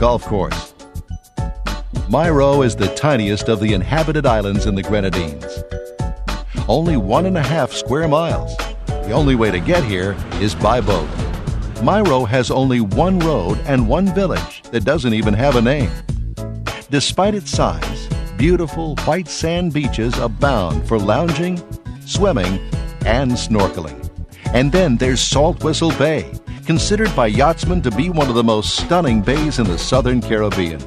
golf course. Mayreau is the tiniest of the inhabited islands in the Grenadines. Only one and a half square miles. The only way to get here is by boat. Mayreau has only one road and one village that doesn't even have a name. Despite its size, beautiful white sand beaches abound for lounging, swimming, and snorkeling. And then there's Salt Whistle Bay, considered by yachtsmen to be one of the most stunning bays in the southern Caribbean.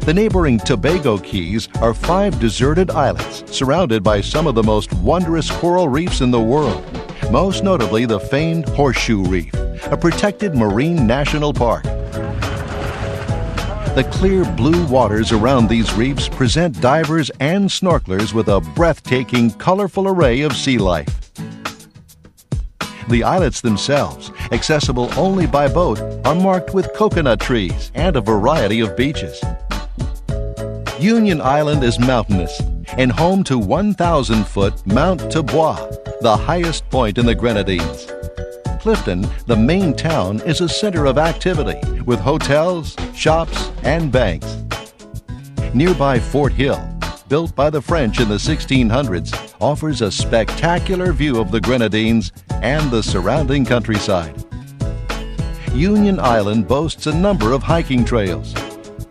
The neighboring Tobago Cays are five deserted islets surrounded by some of the most wondrous coral reefs in the world, most notably the famed Horseshoe Reef, a protected marine national park. The clear blue waters around these reefs present divers and snorkelers with a breathtaking, colorful array of sea life. The islets themselves, accessible only by boat, are marked with coconut trees and a variety of beaches. Union Island is mountainous and home to 1,000 foot Mount Taboi, the highest point in the Grenadines. Clifton, the main town, is a center of activity with hotels, shops, and banks. Nearby Fort Hill, built by the French in the 1600s, offers a spectacular view of the Grenadines and the surrounding countryside. Union Island boasts a number of hiking trails,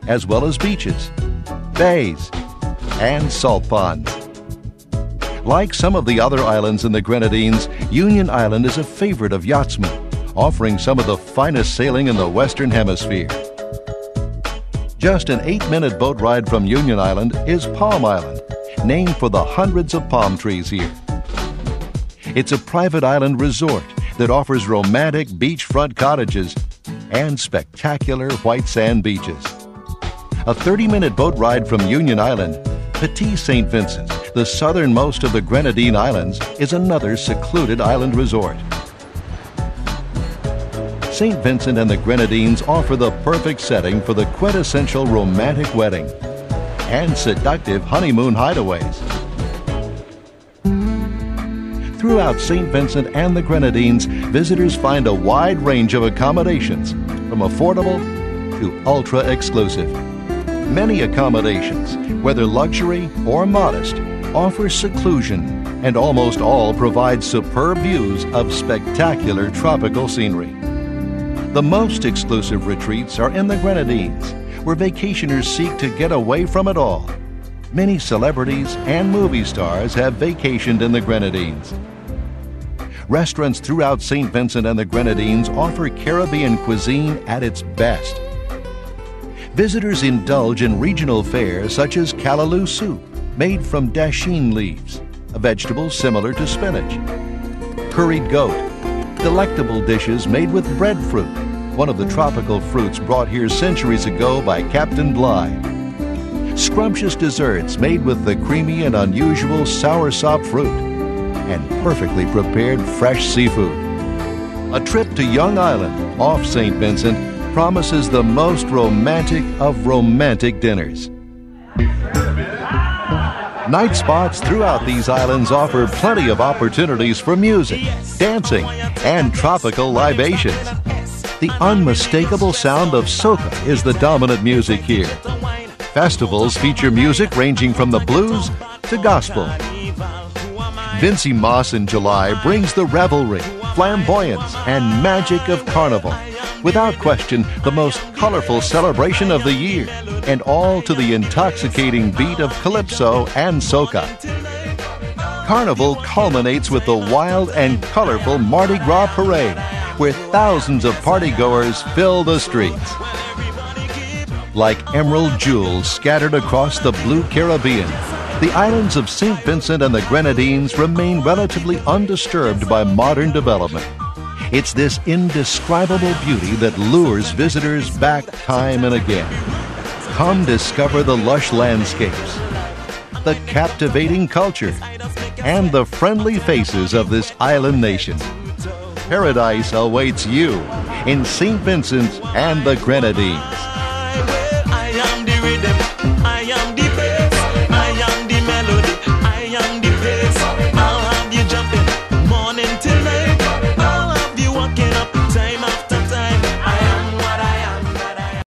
as well as beaches, bays, and salt ponds. Like some of the other islands in the Grenadines, Union Island is a favorite of yachtsmen, offering some of the finest sailing in the Western Hemisphere. Just an eight minute boat ride from Union Island is Palm Island, named for the hundreds of palm trees here. It's a private island resort that offers romantic beachfront cottages and spectacular white sand beaches. A 30 minute boat ride from Union Island, Petit St. Vincent, the southernmost of the Grenadine Islands, is another secluded island resort. St. Vincent and the Grenadines offer the perfect setting for the quintessential romantic wedding and seductive honeymoon hideaways. Throughout St. Vincent and the Grenadines, visitors find a wide range of accommodations, from affordable to ultra exclusive. Many accommodations, whether luxury or modest, offer seclusion, and almost all provide superb views of spectacular tropical scenery. The most exclusive retreats are in the Grenadines, where vacationers seek to get away from it all. Many celebrities and movie stars have vacationed in the Grenadines. Restaurants throughout St. Vincent and the Grenadines offer Caribbean cuisine at its best. Visitors indulge in regional fare such as callaloo soup, made from dasheen leaves, a vegetable similar to spinach. Curried goat, delectable dishes made with breadfruit, one of the tropical fruits brought here centuries ago by Captain Bligh. Scrumptious desserts made with the creamy and unusual soursop fruit, and perfectly prepared fresh seafood. A trip to Young Island off St. Vincent promises the most romantic of romantic dinners. Night spots throughout these islands offer plenty of opportunities for music, dancing, and tropical libations. The unmistakable sound of soca is the dominant music here. Festivals feature music ranging from the blues to gospel. Vincy Mas in July brings the revelry, flamboyance, and magic of carnival. Without question, the most colorful celebration of the year, and all to the intoxicating beat of calypso and soca. Carnival culminates with the wild and colorful Mardi Gras parade, where thousands of partygoers fill the streets. Like emerald jewels scattered across the blue Caribbean, the islands of St. Vincent and the Grenadines remain relatively undisturbed by modern development. It's this indescribable beauty that lures visitors back time and again. Come discover the lush landscapes, the captivating culture, and the friendly faces of this island nation paradise awaits you in St. Vincent and the Grenadines. I am the rhythm, I am the bass, I am the melody, I am the